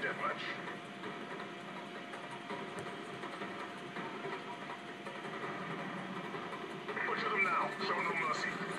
deathmatch. Butcher them now. Show no mercy.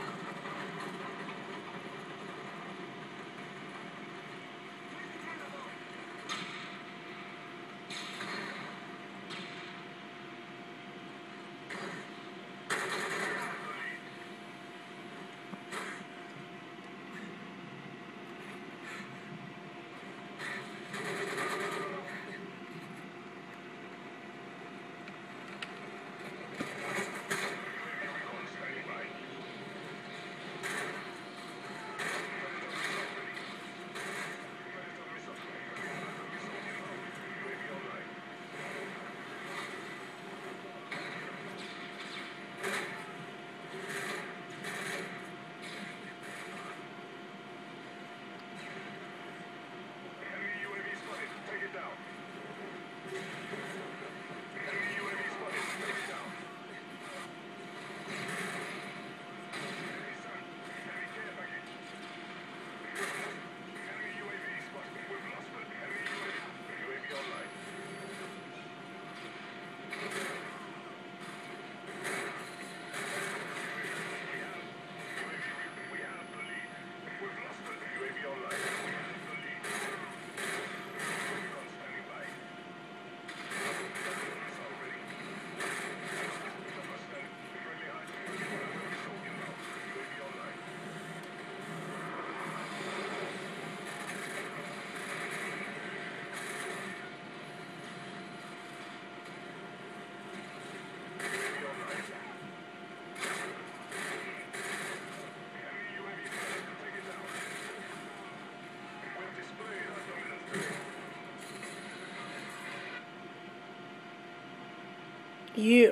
鱼